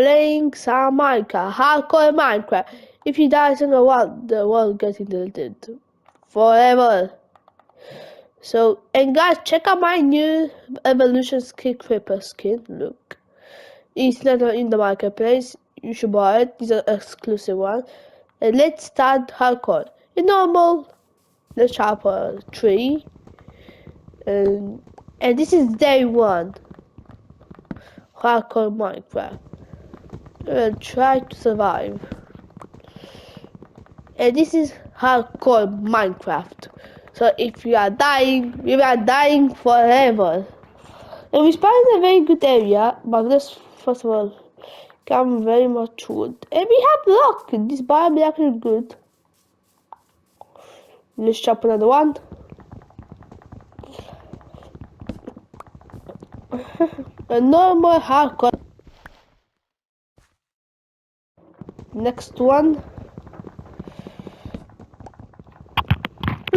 playing some Minecraft, hardcore Minecraft. If you die in the world, the world gets deleted forever. So, and guys, check out my new Evolution Skin Creeper skin. Look, it's not in the marketplace. You should buy it. It's an exclusive one. And let's start hardcore. In normal, let's chop a tree. And and this is day one. Hardcore Minecraft. And try to survive. And this is hardcore Minecraft. So if you are dying, you are dying forever. And we spawned in a very good area, but let's first of all come very much wood. And we have luck. This biome actually good. Let's chop another one. a normal hardcore. Next one.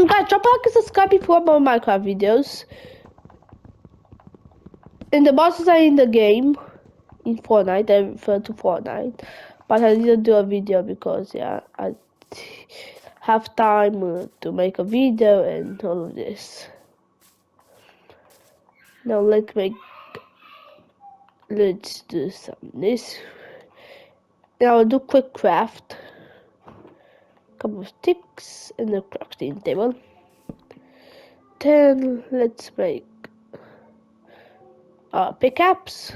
guys, drop a like and subscribe want more Minecraft videos. And the bosses are in the game. In Fortnite, I refer to Fortnite. But I didn't do a video because, yeah, I have time uh, to make a video and all of this. Now let's make, let's do some this. Now I'll do quick craft couple of sticks and a crafting table. Then let's make a pickaxe.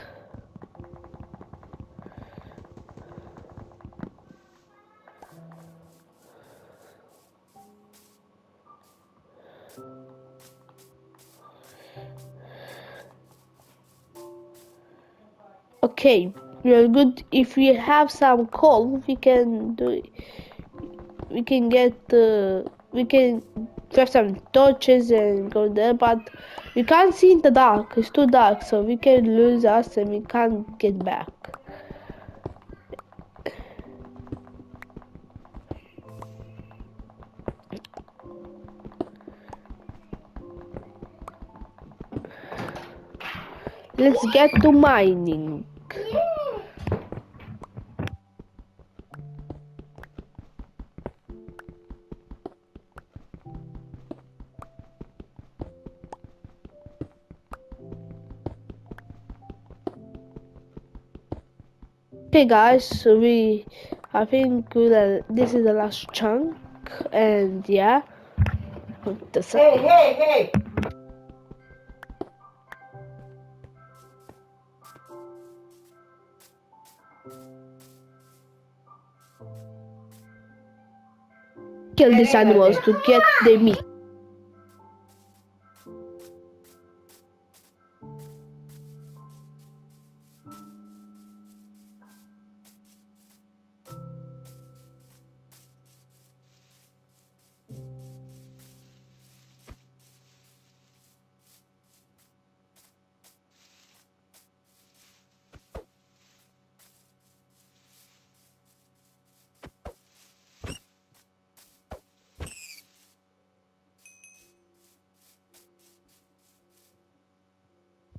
Okay, we are good. If we have some coal, we can do we can get uh, we can grab some torches and go there but we can't see in the dark. It's too dark so we can lose us and we can't get back. Let's get to mining Okay guys, so we, I think that this is the last chunk, and yeah. Hey, hey, hey! Kill these animals to get the meat.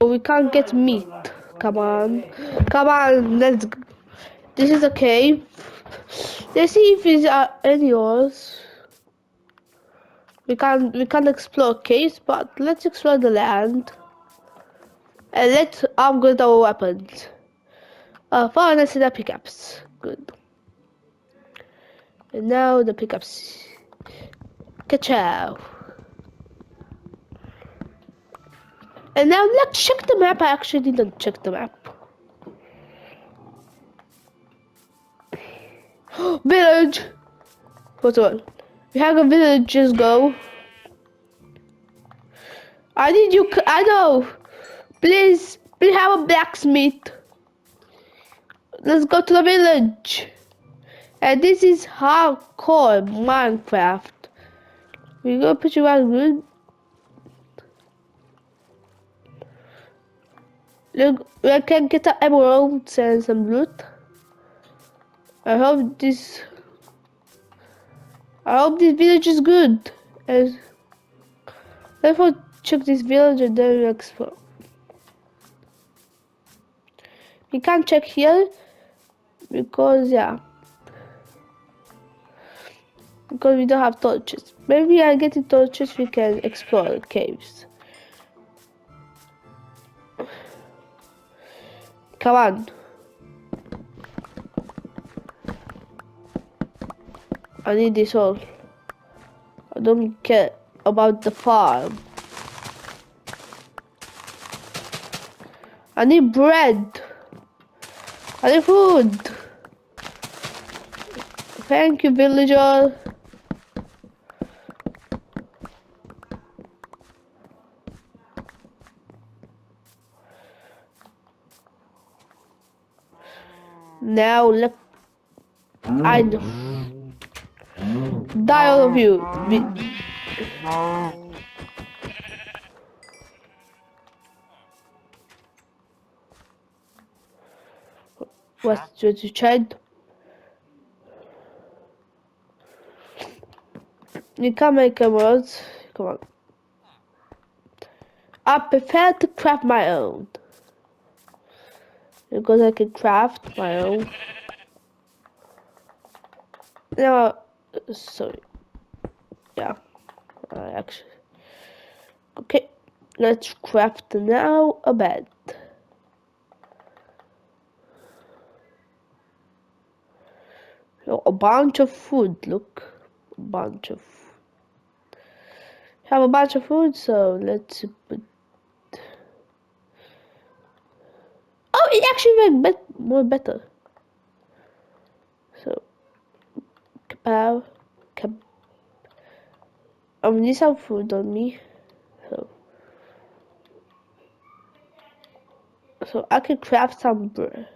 We can't get meat. Come on. Come on, let's... This is a cave. Let's see if there's uh, any else. We can't, we can't explore caves, but let's explore the land. And let's upgrade our weapons. Uh, furnace and the pickaxe. Good. And now the pickaxe. Ka-chow. And now let's check the map. I actually didn't check the map. village! What's on? We have a village, just go. I need you, I know. Please, we have a blacksmith. Let's go to the village. And this is hardcore Minecraft. We go put you out good. Look, we can get the emeralds and some loot. I hope this. I hope this village is good. As let's check this village and then explore. We can't check here, because yeah because we don't have torches maybe I get the torches we can explore caves come on. I need this all. I don't care about the farm. I need bread. I need food. Thank you, villager. Now look, I mm. know. Die all of you. Be What's your child? You can make a word. Come on. I prefer to craft my own. Because I can craft my own. No, sorry. Yeah, uh, actually. Okay, let's craft now a bed. A bunch of food, look. A bunch of have a bunch of food, so let's put. It actually went bet more better. So, kapow, kap. I need some food on me, so. So I can craft some bread.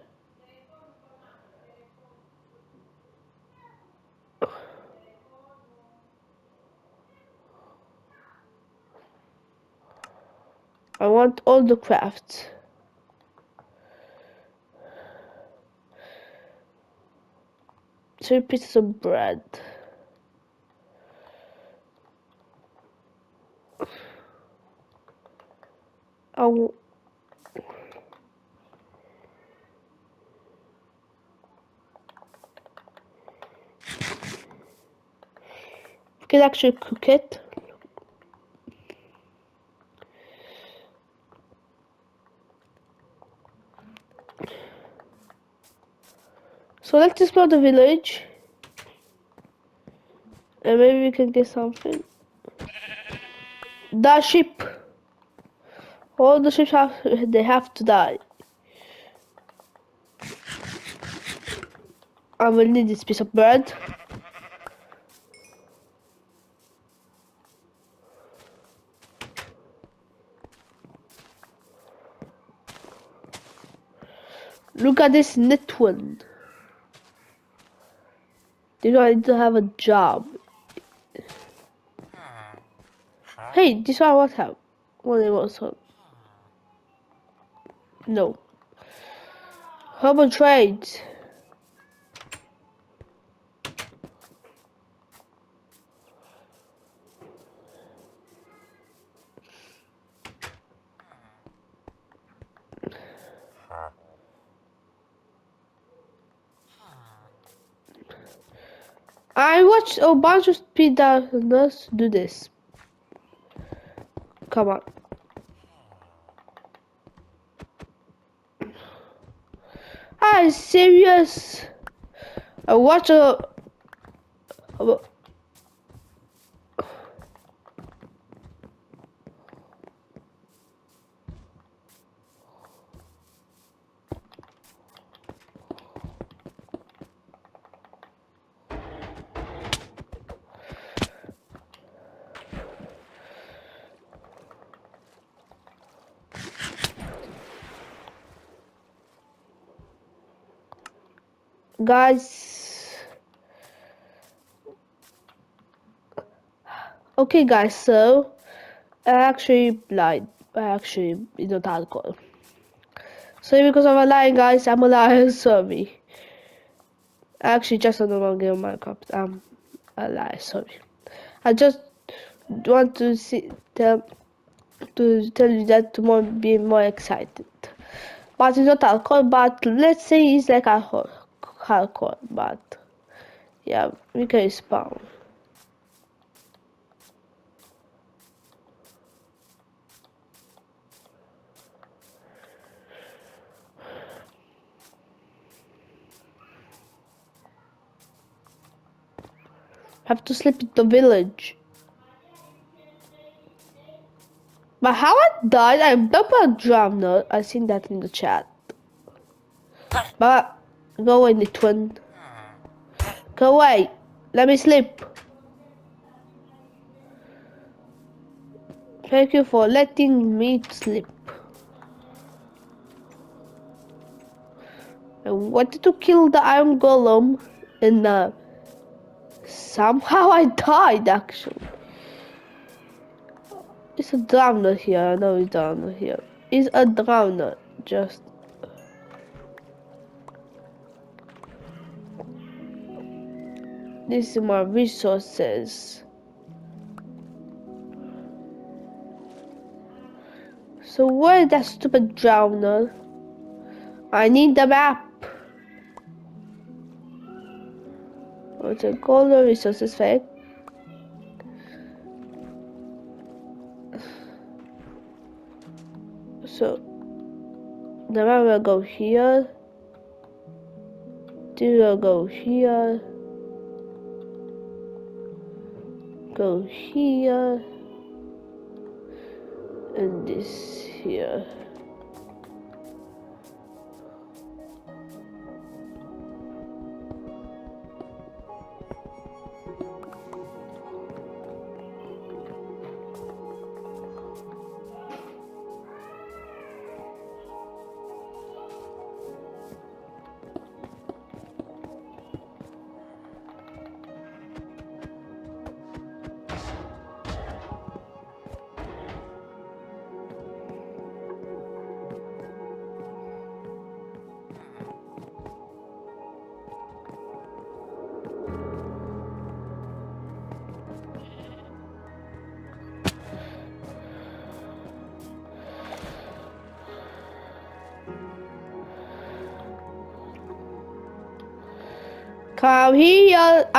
I want all the crafts. Three pieces of bread. Oh. Can actually cook it. So let's explore the village. And maybe we can get something. The ship. All the ships have they have to die. I will need this piece of bread. Look at this net one. Do you need to have a job? Hey, this one what have? What it was No. How about trades. I watched a bunch of speedrunners do this. Come on. I'm serious. I watch a, a guys. Okay guys so I actually lied. I actually it's not hardcore so because I'm a lying guys. I'm a liar sorry actually just a normal game of Minecraft. I'm a liar sorry. I just want to see tell to tell you that to be more excited. But it's not hardcore but let's say it's like hardcore hardcore, but yeah, we can spawn. Have to sleep in the village. But how I died, I'm double drowned. I seen that in the chat. But go away, the twin. Go away. Let me sleep. Thank you for letting me sleep. I wanted to kill the iron golem and uh, somehow I died actually. It's a drowner here, no it's drowner here. It's a drowner, just This is my resources. So where is that stupid drowner? I need the map. What's a color resources fake? So the map will go here. Two will go here. Go here and this here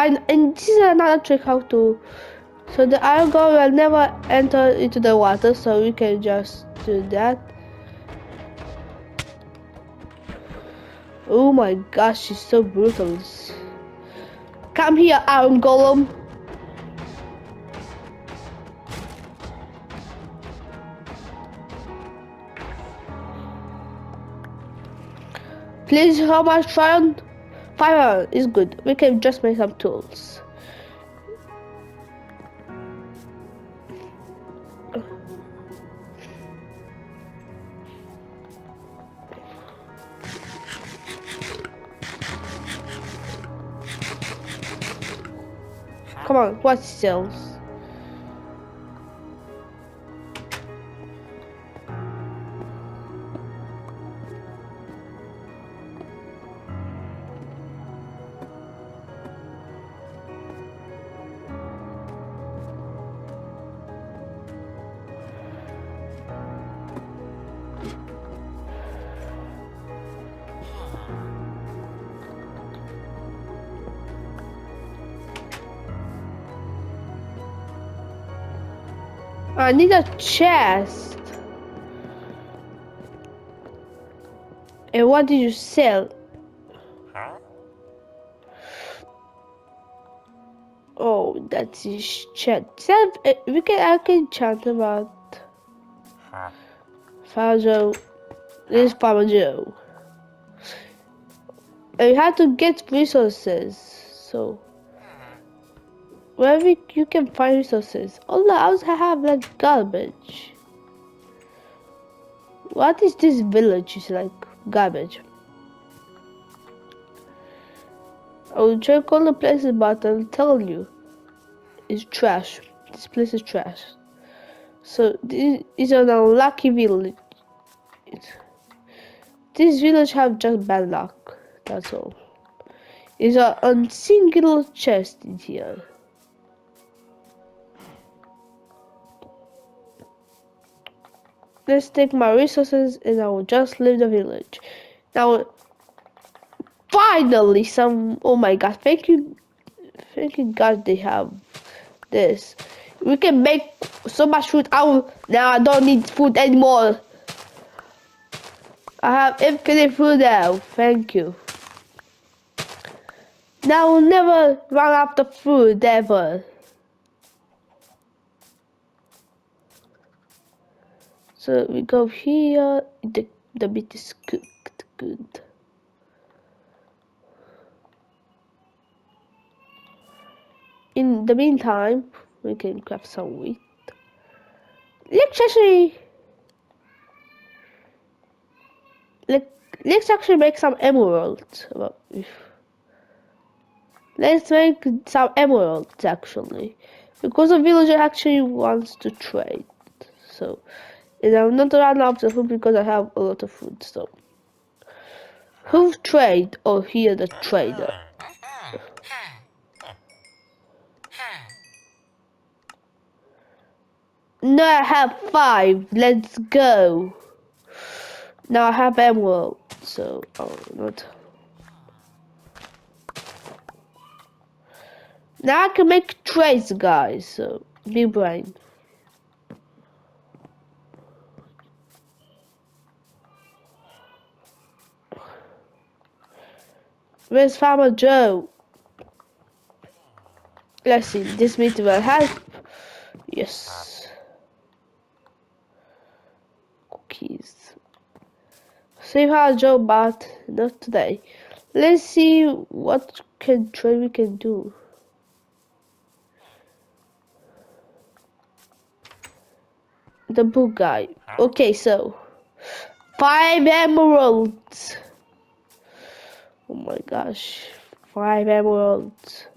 and, and this is another trick how to. So the iron golem will never enter into the water, so we can just do that. Oh my gosh, she's so brutal. Come here, iron golem. Please, how much fire? Fire is good. We can just make some tools. Come on, what cells? I need a chest. And what did you sell? Oh, that's his chest. Eh, we can I can chat about Farmer This is Farmer Joe. And you have to get resources, so wherever you can find resources. All the houses have like garbage. What is this village? Is like garbage. I will check all the places, but I'll tell you, it's trash. This place is trash. So this is an unlucky village. This village have just bad luck. That's all. Is a single chest in here. Let's take my resources and I will just leave the village. Now, finally some oh my god thank you thank you god they have this. We can make so much food. Out now i don't need food anymore. I have infinite food now. Thank you. Now we'll never run out of food ever so we go here the the meat is cooked good in the meantime, we can craft some wheat. Let's actually let let's actually make some emeralds. Let's make some emeralds actually, because the villager actually wants to trade. So, and I'm not run out of food because I have a lot of food. So, who trade or here the trader? No, I have five. Let's go. Now I have emerald, so oh not. Now I can make trades, guys. So big brain. Where's Farmer Joe? Let's see. This meat will help. Yes. keys. Save how Joe but not today. Let's see what can trade we can do. The book guy. Okay, so five emeralds. Oh my gosh, five emeralds.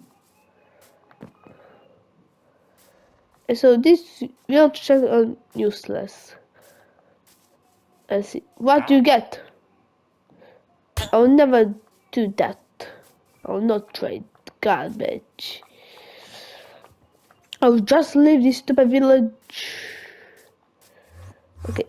And so this don't check on useless. Let's see. What do you get? I'll never do that. I'll not trade garbage. I'll just leave this stupid village. Okay.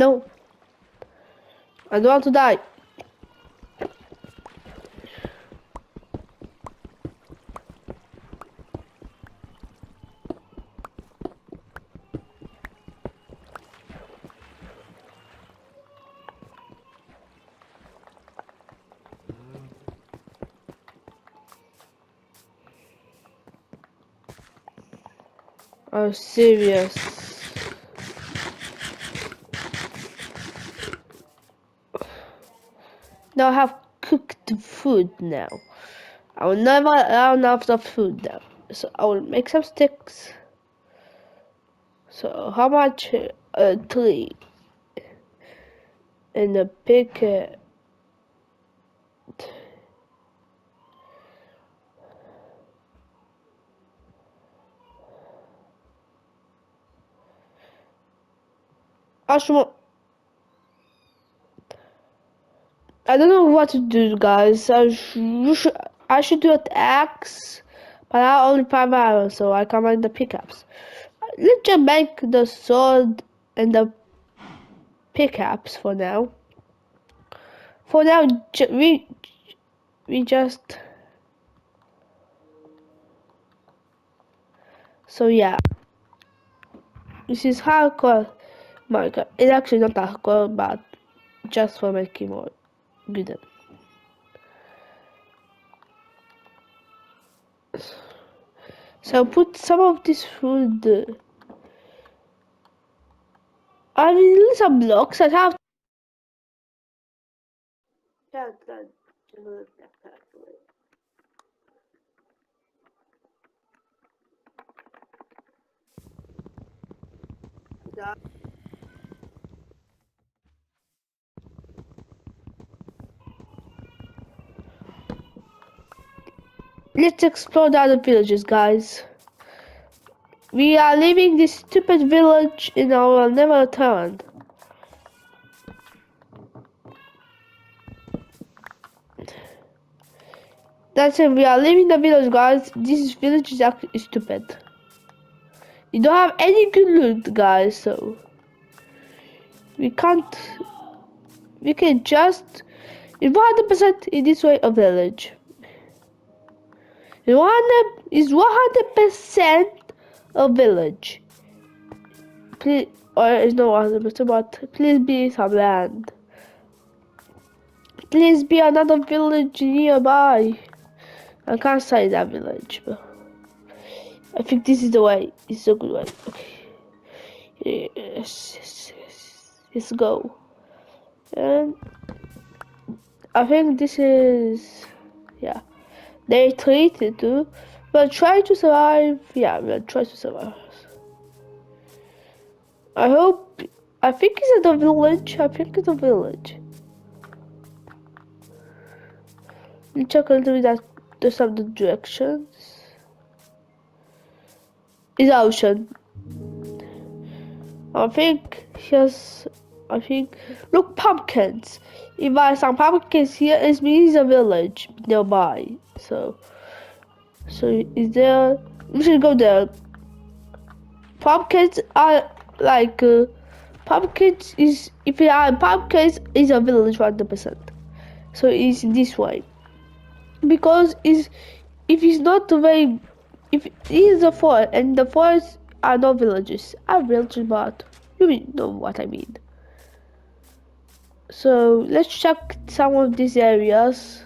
No. I don't want to die. Oh, serious. Now I have cooked food now. I will never run enough of food now. So I will make some sticks. So how much a tree? And a pick it. Uh, I don't know what to do, guys. I should I should do axe, but I only five hours, so I can't make the pickaxe. Let's just make the sword and the pickaxe for now. For now, we we just. So yeah, this is hardcore. Minecraft. It's actually not good, but just for making more good. So put some of this food. I mean, some blocks. I have. Let's explore the other villages, guys. We are leaving this stupid village and I will never return. That's it, we are leaving the village, guys. This village is actually stupid. You don't have any good loot, guys, so... We can't... We can just... 100% in this way a village. 100 is 100% a village. Please, or is not 100%, but please be some land. Please be another village nearby. I can't say that village, but I think this is the way. It's a good way. Okay. Yes, yes, yes. Let's go. And I think this is, yeah. They treated to, but try to survive. Yeah, we'll try to survive. I hope. I think it's at the village. I think it's a village. Let's check a little bit that there's some directions. Is ocean. I think here's. I think. Look, pumpkins. If I some pumpkins here, it means a village nearby. So, so is there? We should go there. Pumpkins are like uh, pumpkins is if you are pumpkins is a village hundred percent. So it's this way because is if it's not the way if it is a forest and the forests are not villages are villages but you know what I mean. So let's check some of these areas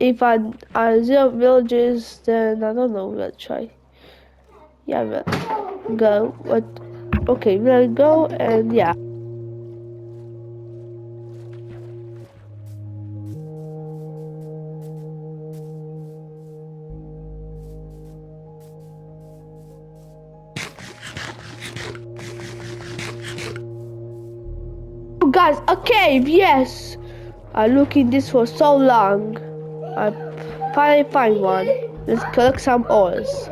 if I are zero villages, then I don't know. We'll try. Yeah, we'll go. What? Okay, we'll go and yeah. Oh, guys, a cave, yes. I look in this for so long. I finally find one. Let's collect some ores.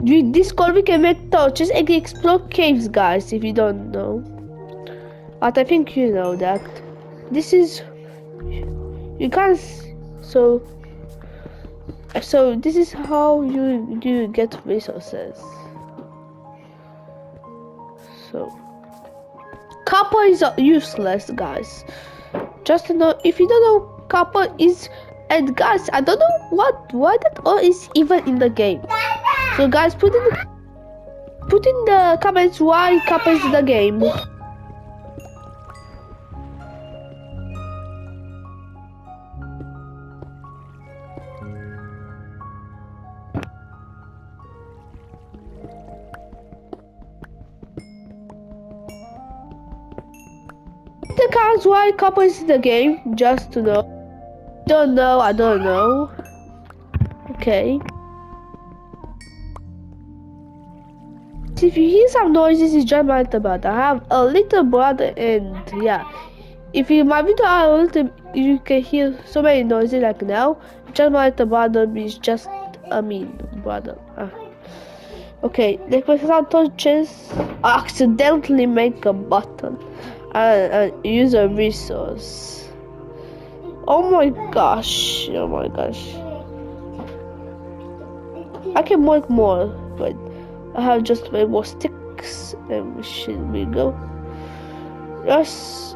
With this code we can make torches and explore caves guys if you don't know. But I think you know that. This is you can't so so this is how you you get resources. So copper is useless guys. Just to know if you don't know copper is and guys I don't know what why that all is even in the game. So guys put in put in the comments why copper is in the game. The cards why couple is in the game, just to know. Don't know, I don't know. Okay. If you hear some noises, it's just my little brother. I have a little brother and yeah. If you my video are a little you can hear so many noises like now. Just my little brother is just a mean brother. Uh. Okay, let's put some touches. I accidentally make a button and, and use a resource. Oh my gosh, oh my gosh. I can make more, but I have just way more sticks. And should we go? Yes.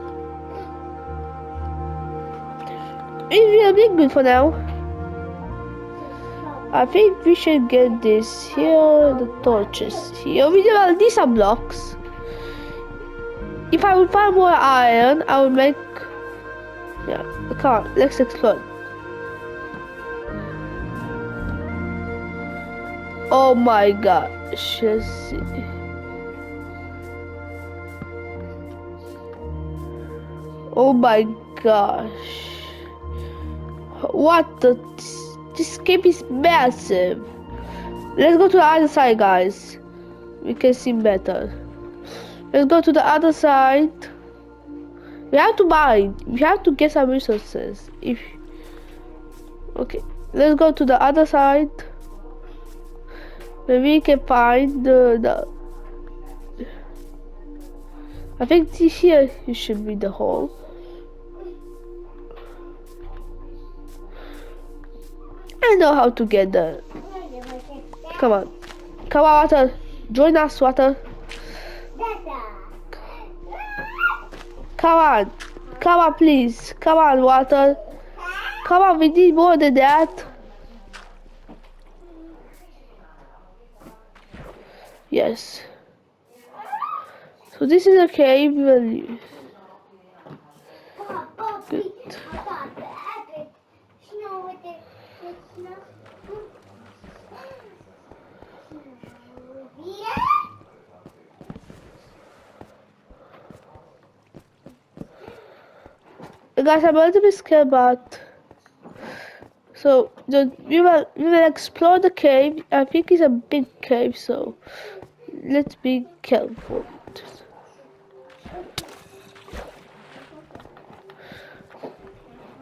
I'm being good for now. I think we should get this here, the torches here. We do these are blocks. If I would find more iron, I would make. Yeah, come on, let's explore. Oh my gosh, let's see. Oh my gosh. What the? This game is massive. Let's go to the other side, guys. We can see better. Let's go to the other side. We have to buy. We have to get some resources. If okay, let's go to the other side. Maybe we can find the, the I think this here should be the hole. I know how to get there. Come on. Come on, Water. Join us, Water. Come on. Come on, please. Come on, Water. Come on, we need more than that. Yes. So this is a cave. Guys, I'm a little bit scared about. So we will we will explore the cave. I think it's a big cave, so let's be careful.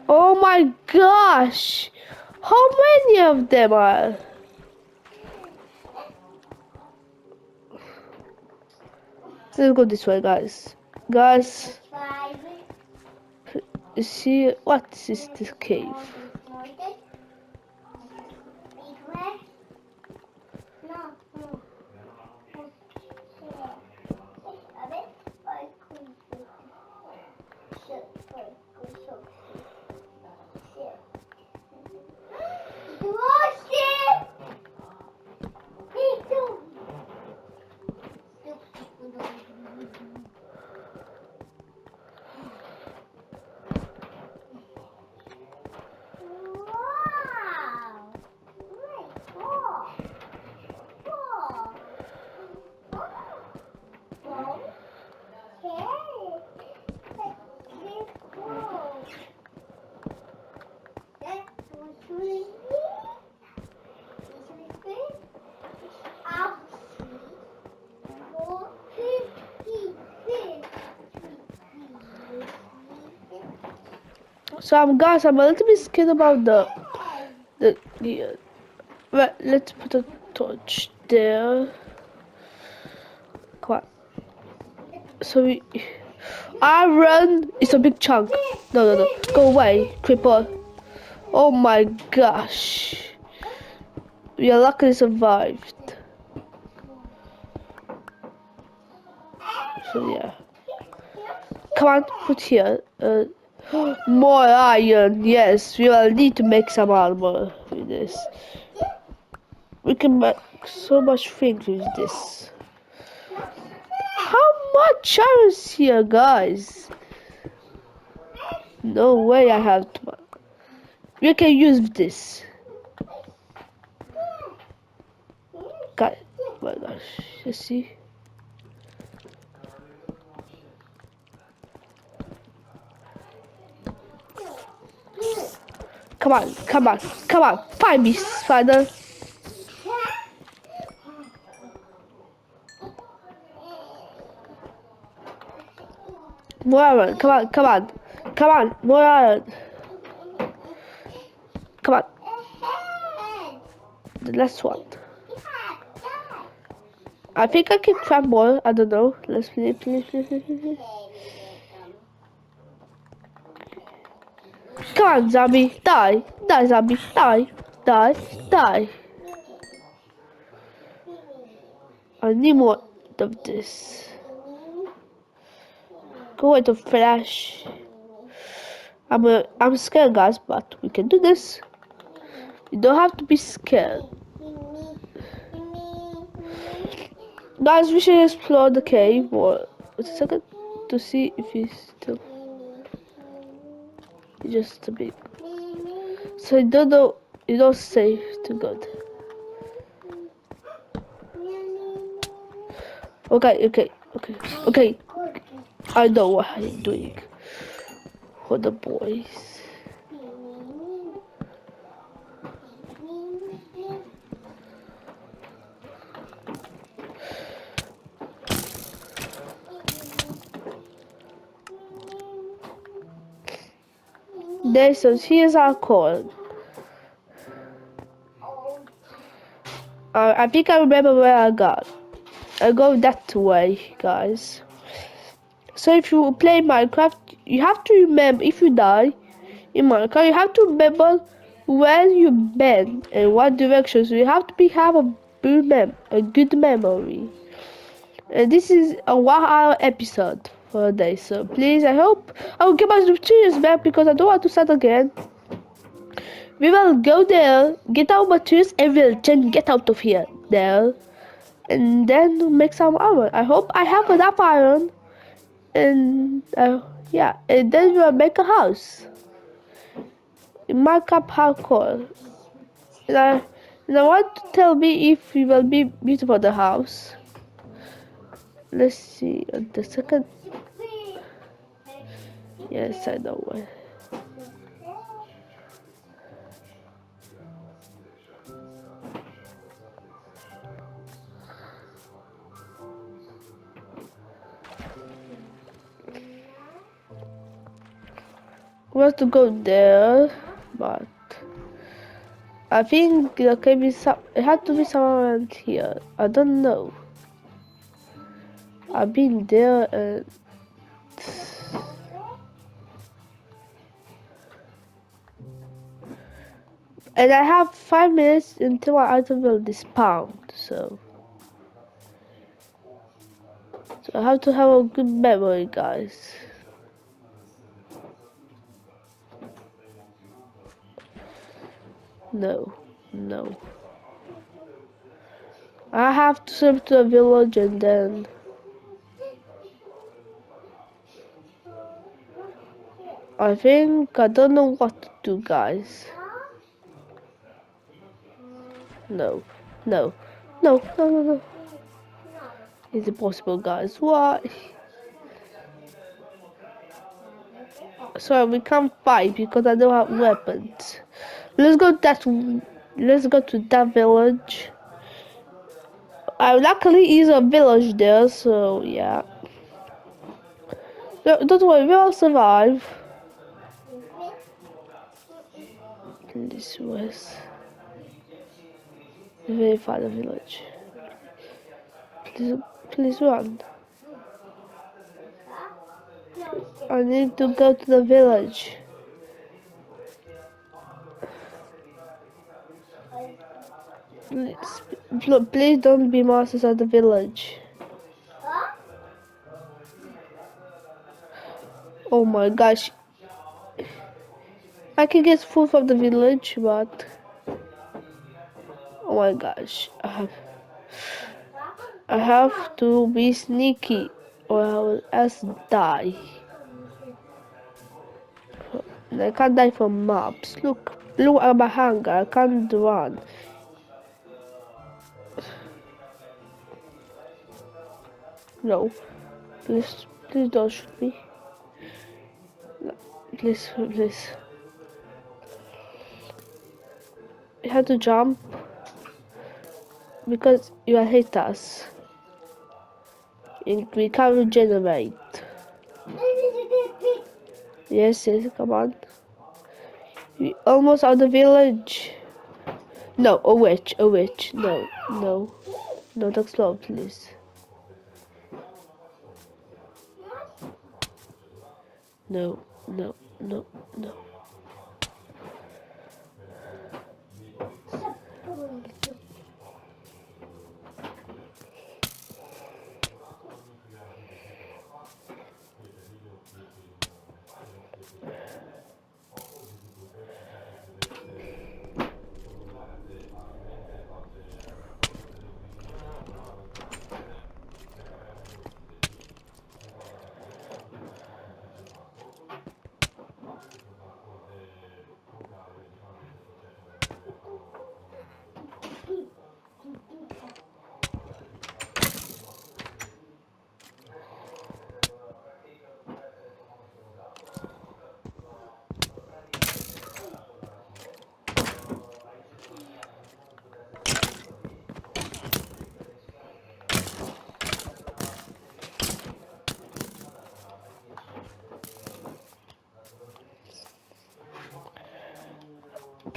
Oh my gosh! How many of them are? Let's go this way, guys. Guys, see what is this cave? So I'm guys, I'm a little bit scared about the the the. Uh, right, let's put a torch there. Come on. So we. Iron is a big chunk. No, no, no. Go away, creeper. Oh my gosh. We are luckily survived. So yeah. Come on, put here. Uh, more iron, yes, we will need to make some armor with this. We can make so much things with this. Iron is here, guys? No way I have to. We can use this. God, my gosh, you see? Come on, come on, come on. Find me, spider. More iron. Come on, come on. Come on, more iron. Come on. The last one. I think I can grab more. I don't know. Let's please, please, please, please. Come on, zombie. Die. Die, zombie. Die. Die. Die. I need more of this. Go with the flash. I'm a, I'm scared, guys, but we can do this. You don't have to be scared. Guys, we should explore the cave for a second to see if he's still just a bit. So you don't know, you don't say too good. Okay, okay, okay, okay. I know what I'm doing for the boys. So here's our call. Uh, I think I remember where I got. I go that way, guys. So if you play Minecraft, you have to remember, if you die in Minecraft, you have to remember where you've been and what direction. So you have to be have a good mem a good memory. And this is a one hour episode for a day. So please, I hope I will get my materials back because I don't want to start again. We will go there, get our materials, and we'll then get out of here. There and then make some armor. I hope I have enough iron, and uh, yeah, and then we'll make a house. Mark up hardcore. And I, and I want to tell me if it will be beautiful the house. Let's see the second. Yes, I know what. Have to go there, but I think there can be some. It had to be somewhere around here. I don't know. I've been there and. And I have five minutes until my item will despawn, so. So I have to have a good memory, guys. No, no. I have to swim to a village and then... I think I don't know what to do, guys. No, no, no, no, no, no. It's impossible, guys. Why? Sorry, we can't fight because I don't have weapons. Let's go that. Let's go to that village. Uh, luckily, is a village there, so yeah. No, don't worry, we'll survive. This was very far the village. Please, please run. I need to go to the village. Please, please don't be monsters at the village. Huh? Oh my gosh. I can get food from the village, but... Oh my gosh. I have... I have to be sneaky or I will else die. I can't die from mobs. Look, look at my hunger. I can't run. No, please, please don't shoot me. No, please, please. You have to jump because you hate us. And we can't regenerate. Yes, yes, come on. We almost out of the village. No, a witch, a witch. No, no. No, that's slow, please. No, no, no, no.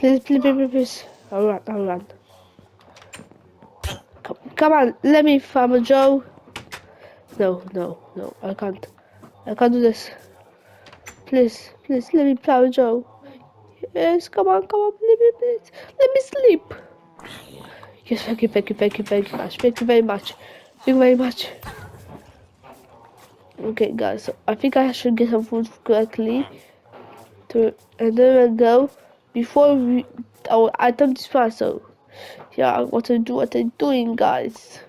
Please, please, please, please, please. I'll run, I'll run. Come, come on, let me, Farmer Joe. No, no, no, I can't. I can't do this. Please, please, let me, Farmer Joe. Yes, come on, come on, let me, please. Let me sleep. Yes, thank you, thank you, thank you, thank you much. Thank you very much. Thank you very much. Okay, guys, so I think I should get some food correctly. To, and then we'll go before we our item dispersal. Yeah, what to do, what I'm doing, guys.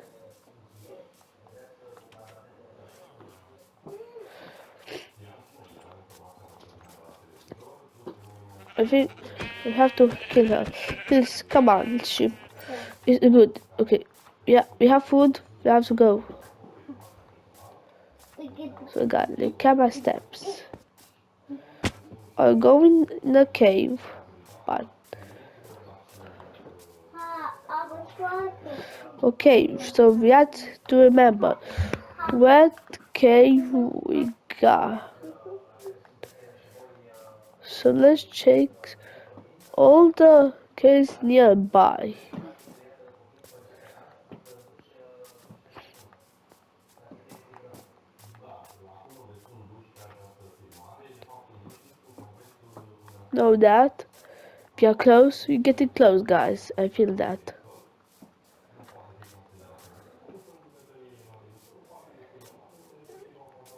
I think we have to kill her. Please, come on, shoot. It's good. Okay, yeah, we have food. We have to go. So, we got the camera steps. I'm going in the cave, but Okay, so we have to remember what cave we got. So let's check all the caves nearby. Know that? You're close, you're getting close, guys. I feel that.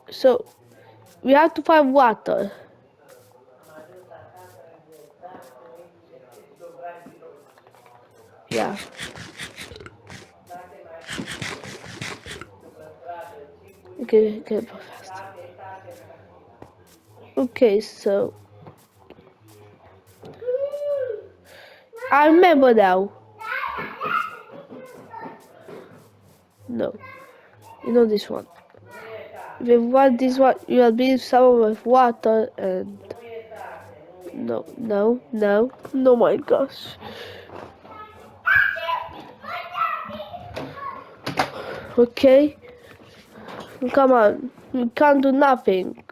So, we have to find water. Yeah. Okay, okay, fast. Okay, so I remember now. No, you know this one. With want this one, you will be someone with water and no, no, no, no, my gosh. Okay, come on, you can't do nothing.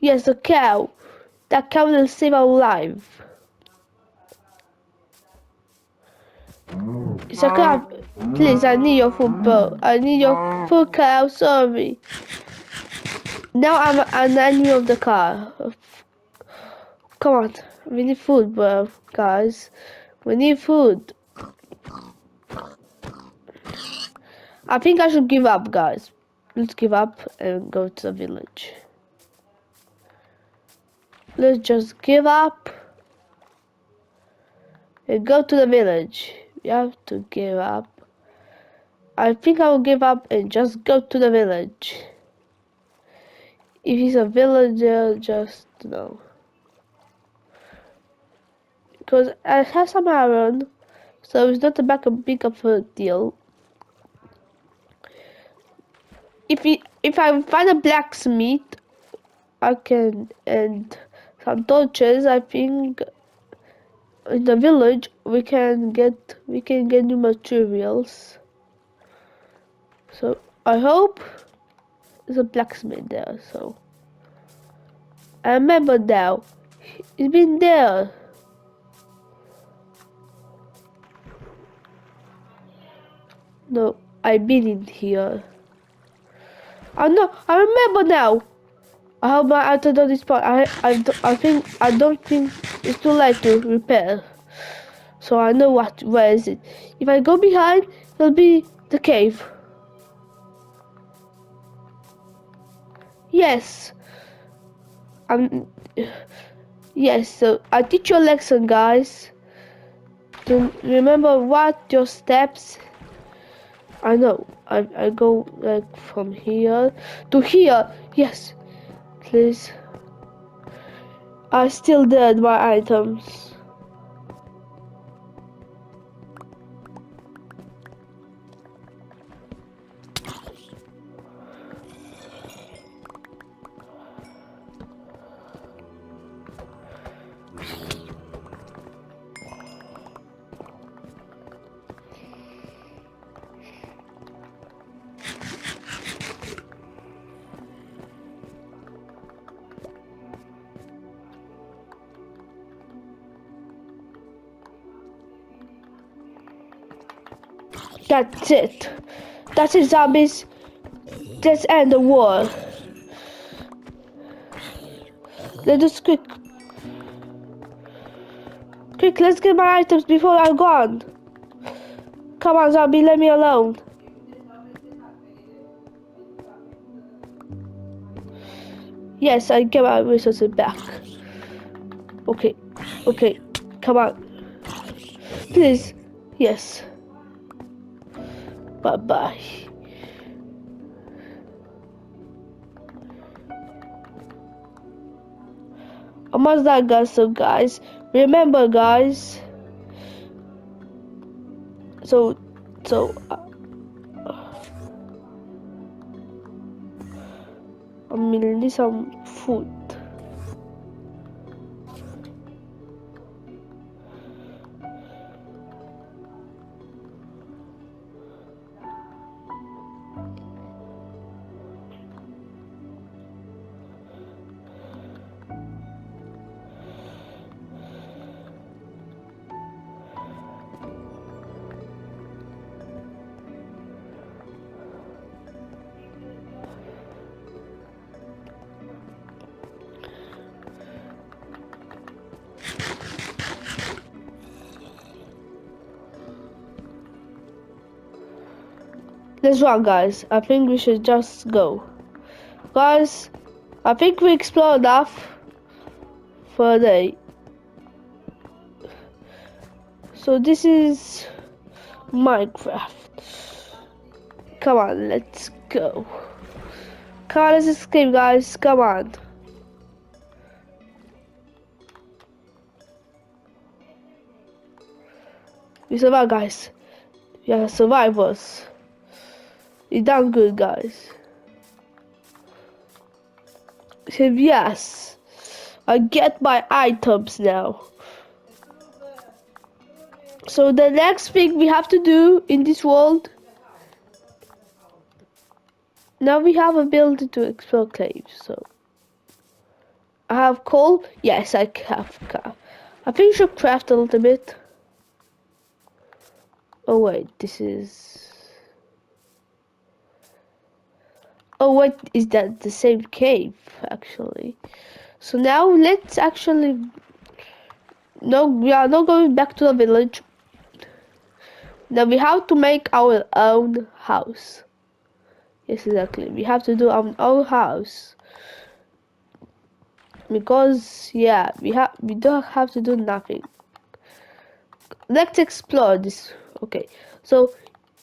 Yes, a cow. That cow will save our life. It's a cow. Please, I need your food, bro. I need your food, cow. Sorry. Now I'm an enemy of the car. Come on. We need food, bro. Guys. We need food. I think I should give up, guys. Let's give up and go to the village. Let's just give up and go to the village. We have to give up. I think I will give up and just go to the village. If he's a villager, just no. Because I have some iron, so it's not a big of a deal. If he, if I find a blacksmith, I can and some torches. I think in the village we can get we can get new materials. So I hope there's a blacksmith there. So I remember now. He's been there. No, I've been in here. I know. I remember now. I hope my auto don't spawn. I I I think I don't think it's too late to repair. So I know what where is it. If I go behind, it'll be the cave. Yes. Um. Yes. So I teach you a lesson, guys. To remember what your steps. I know. I I go like from here to here. Yes please. I still did my items. That's it. That's it, zombies. Let's end the war. Let us quick. Quick, let's get my items before I'm gone. Come on, zombie, let me alone. Yes, I get my resources back. Okay, okay, come on. Please, yes. Bye bye. Almost done, guys. So, guys, remember, guys. So, so. Uh, I'm gonna need some food. Let's guys. I think we should just go. Guys, I think we explored enough for a day. So this is Minecraft. Come on, let's go. Come on, let's escape, guys. Come on. We survived, guys. We are survivors. You done good, guys. Said yes. I get my items now. So the next thing we have to do in this world. Now we have ability to explore caves. So I have coal. Yes, I have. I think I should craft a little bit. Oh wait, this is. Oh, what is that? The same cave, actually. So now let's actually. No, we are not going back to the village. Now we have to make our own house. Yes, exactly. We have to do our own house. Because yeah, we have we don't have to do nothing. Let's explore this. Okay, so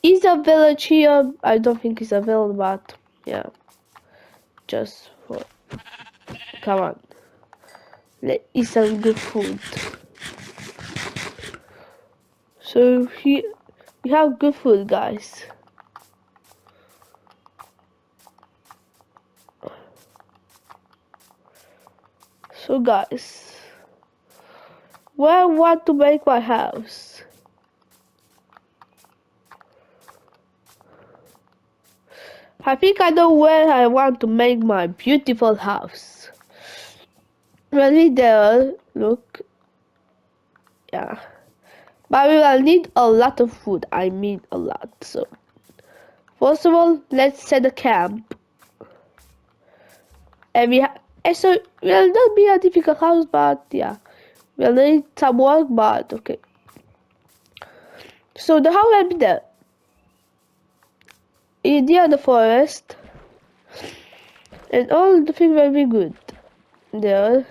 is a village here? I don't think it's a village, but yeah. Just for come on. Let's eat some good food. So here we have good food guys. So guys where I want to make my house I think I know where I want to make my beautiful house. Really there, look. Yeah. But we will need a lot of food. I mean a lot. So, first of all, let's set a camp. And we have, eh, so it will not be a difficult house, but yeah. We'll need some work, but okay. So the house will be there in the forest. And all the things will be good. There.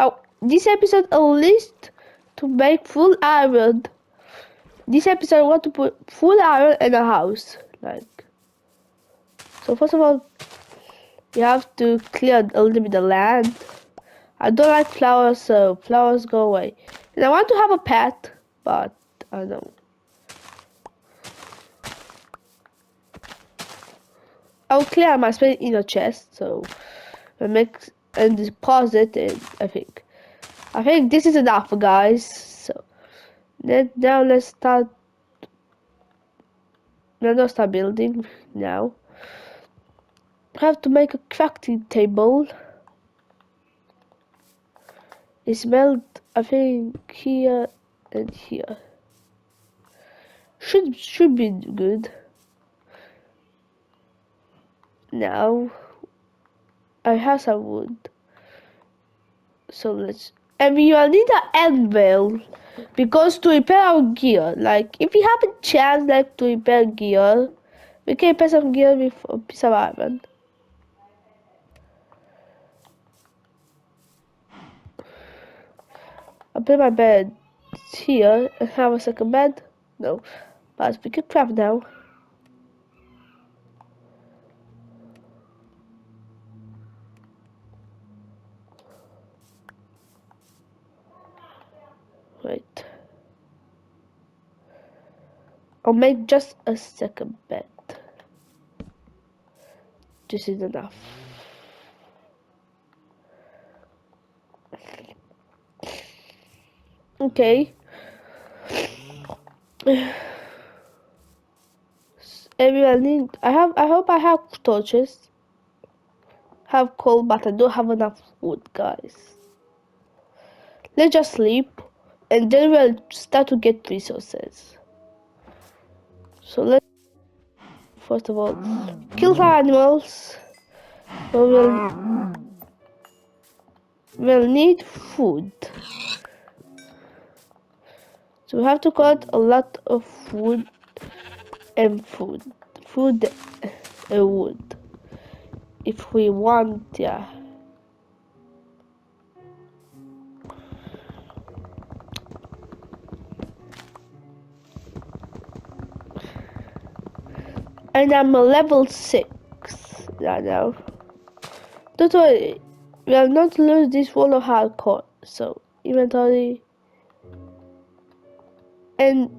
Oh this episode a list to make full iron. This episode I want to put full iron in a house like. So first of all you have to clear a little bit of land. I don't like flowers so flowers go away. And I want to have a pet but I don't I'll clear my space in a chest, so I make and deposit it. I think. I think this is enough, guys. So let now let's start. Let's start building now. I have to make a crafting table. It's melt, I think, here and here. Should should be good. Now I have some wood. So let's and we will need an anvil because to repair our gear, like if we have a chance like to repair gear, we can repair some gear with a piece of iron. I'll put my bed here and have a second bed. No, but we can craft now. Wait. I'll make just a second bed. This is enough. Okay. Everyone need I have I hope I have torches. Have coal but I don't have enough wood guys. Let's just sleep and then we'll start to get resources. So let's first of all kill the animals. So we'll we'll need food. So we have to cut a lot of wood and food. Food and wood. If we want, yeah. And I'm a level 6 right now. Don't worry, we'll not lose this wall of hardcore. So, inventory and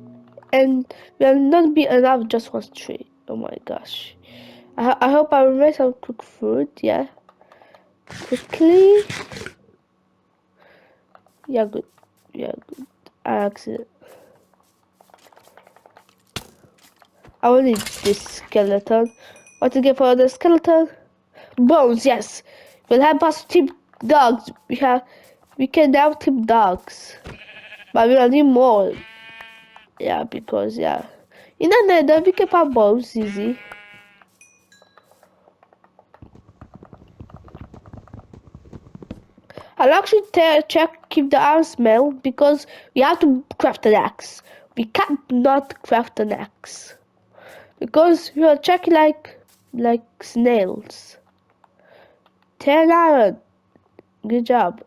and we'll not be enough just one tree. Oh my gosh. I, I hope I will make some quick food, yeah. Quickly. Yeah, good. Yeah, good. I accident. I will need this skeleton. What to get for the skeleton? Bones, yes. We'll have us tip dogs. We have we can now tip dogs. But we'll need more yeah because yeah in the nether we can pop bombs easy I'll actually check keep the arm smell because we have to craft an axe. We can't not craft an axe because we are checking like like snails. Ten iron. Good job.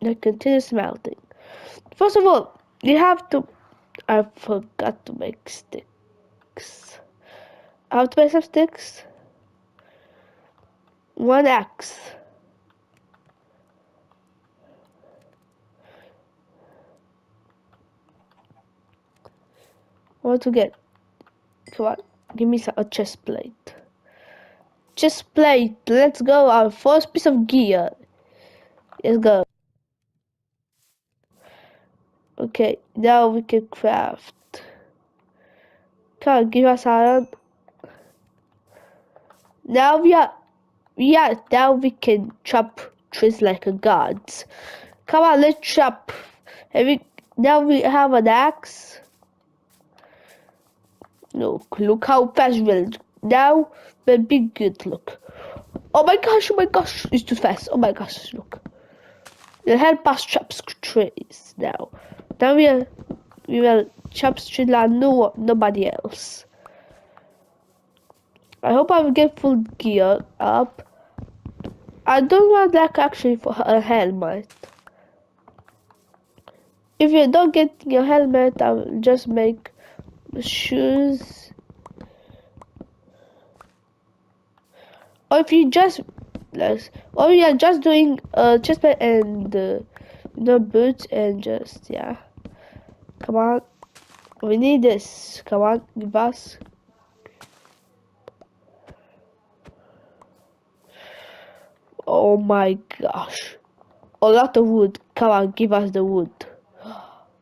Now continue smelting. First of all, you have to I forgot to make sticks. I have to make some sticks. One axe. What to get? Come on, give me a chest plate. Chest plate, let's go. Our first piece of gear. Let's go. Okay, now we can craft. Come on, give us iron. Now we are, yeah, now we can chop trees like a gods. Come on, let's chop. And we, now we have an axe. Look, look how fast we'll, now we'll be good, look. Oh my gosh, oh my gosh, it's too fast. Oh my gosh, look. We'll help us chop trees now. Now we will, we will chop street like no nobody else. I hope I will get full gear up. I don't want that actually for a helmet. If you don't get your helmet, I will just make shoes. Or if you just, let's, or you are just doing uh, chest chestplate and uh, no boots and just yeah. Come on. We need this. Come on, give us. Oh my gosh. A lot of wood. Come on, give us the wood.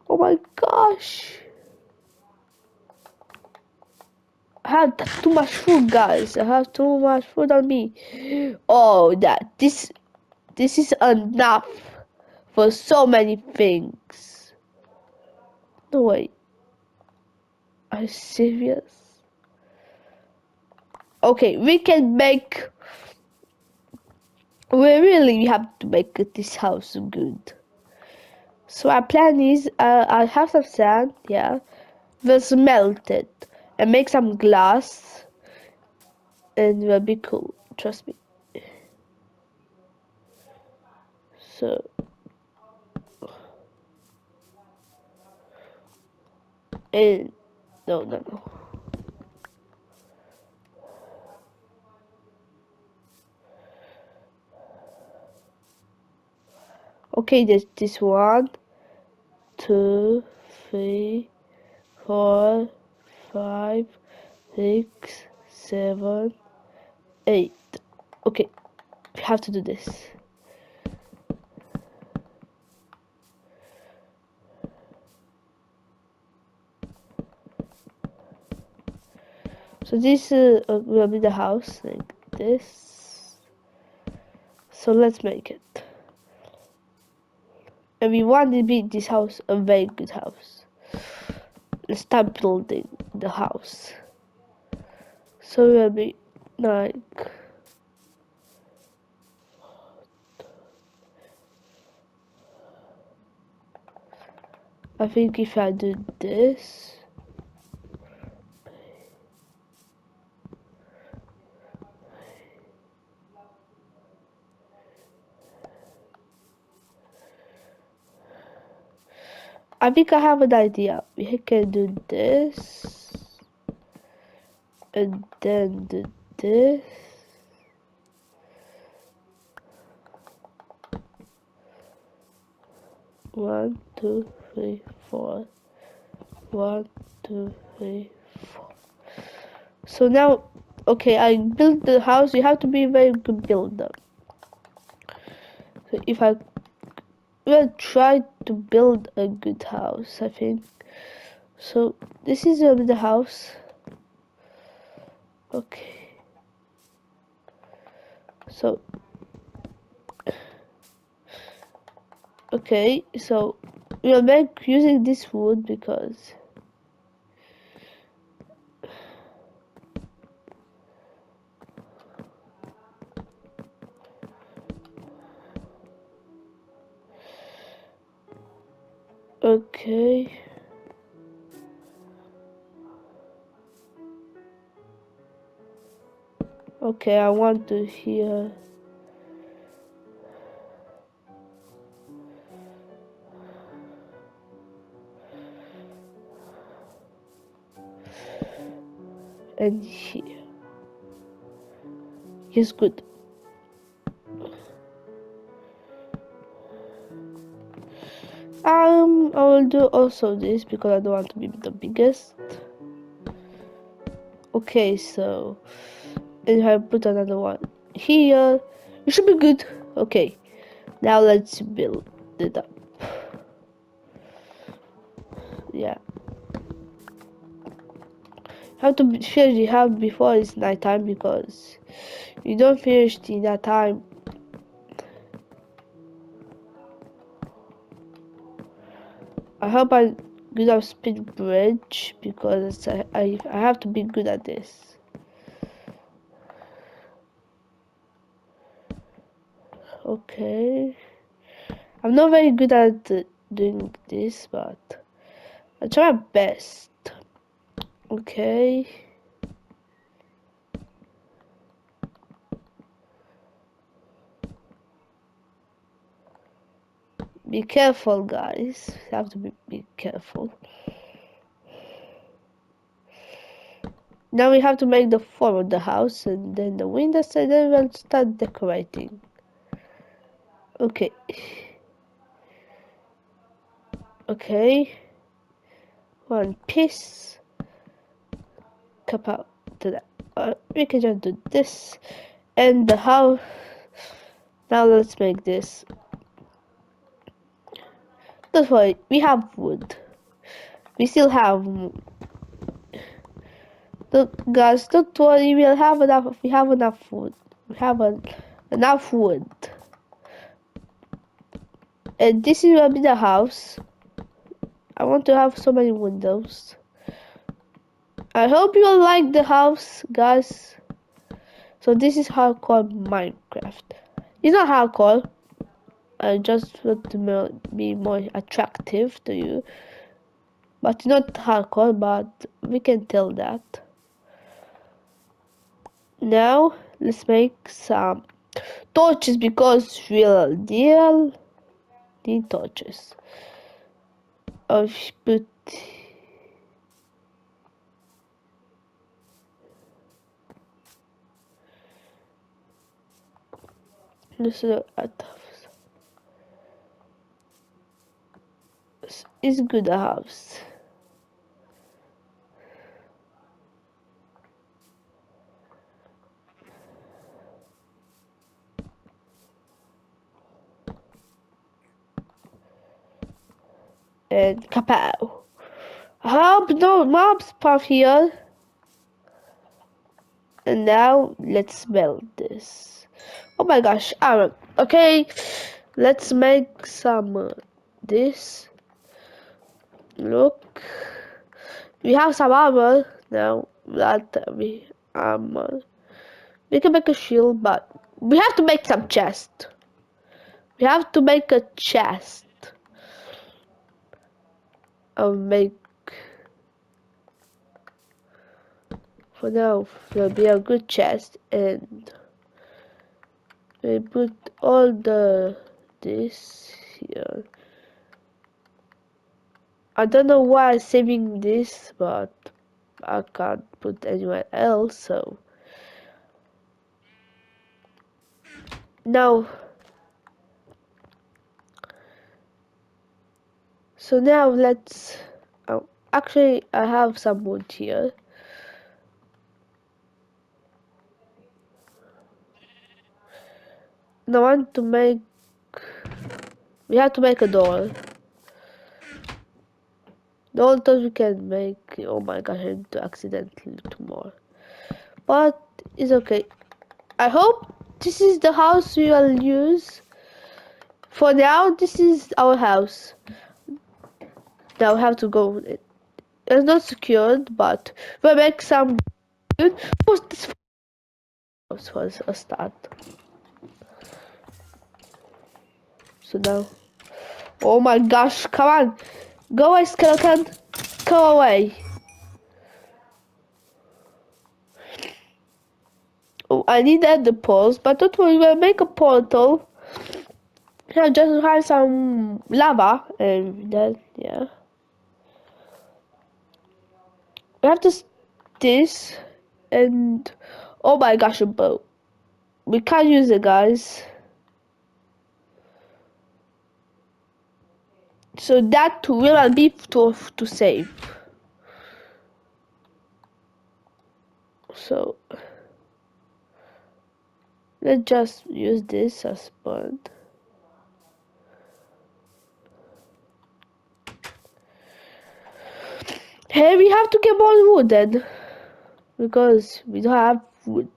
Oh my gosh. I have too much food, guys. I have too much food on me. Oh, that this this is enough for so many things. No way. Are you serious? Okay, we can make. We really have to make this house good. So our plan is, uh, I'll have some sand, yeah, smelt it and make some glass, and it will be cool. Trust me. So. And no, no, no. Okay, this this one, two, three, four, five, six, seven, eight. Okay, we have to do this. So this uh, will be the house like this. So let's make it. And we want to make this house a very good house. Start building the house. So we'll be like I think if I do this I think I have an idea. We can do this. And then do this. One, two, three, four. One, two, three, four. So now, okay, I built the house. You have to be a very good builder. So if I will try to build a good house I think. So this is the house. Okay. So okay so we'll make using this wood because Okay. Okay, I want to hear. And here. Yes, good. Um, I will do also this because I don't want to be the biggest. Okay, so and I put another one here. It should be good. Okay, now let's build it up. Yeah. Have to finish the house before it's night time because you don't finish in that time I hope I'm good at speed bridge because I, I, I have to be good at this. Okay. I'm not very good at doing this, but I try my best. Okay. Be careful guys. You have to be, be careful. Now we have to make the form of the house and then the windows and then we'll start decorating. Okay. Okay. One piece. Cup out to that. Uh, we can just do this and the house. Now let's make this don't worry, we have wood. We still have. Look, guys, don't worry. We'll have enough. We have enough wood. We have a, enough wood. And this is gonna be the house. I want to have so many windows. I hope you like the house, guys. So this is hardcore Minecraft. It's not hardcore. I just want to be more attractive to you. But not hardcore, but we can tell that. Now, let's make some torches because real deal need torches. I'll put look at It's good house. and kapow. Help, no mobs spawn here. And now let's build this. Oh my gosh, iron. Okay, let's make some uh, this. Look, we have some armor now. That we armor. Uh, we can make a shield, but we have to make some chest. We have to make a chest. I'll make for now there'll be a good chest and we put all the this here I don't know why I'm saving this but I can't put anywhere else so now So now let's, oh, actually I have some wood here. Now I want to make, we have to make a door. The only thing we can make, oh my gosh, I to accidentally do more. But it's okay. I hope this is the house we will use. For now, this is our house. Now we have to go. It's not secured, but we make some. good This house was a start. So now. Oh my gosh! Come on, go away, skeleton. Go away. Oh, I need the poles, but don't worry, we'll make a portal. Yeah, just have some lava and then yeah. We have this, this, and oh my gosh, a boat. We can't use it, guys. So that will be to to save. So let's just use this as bond. Hey, we have to get more wood then. Because we don't have wood.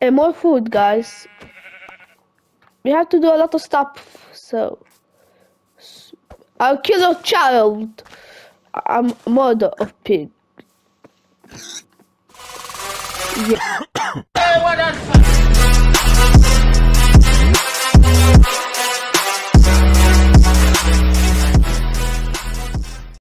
And more food, guys. We have to do a lot of stuff, so... I'll kill a child. I'm mother of pig. Yeah.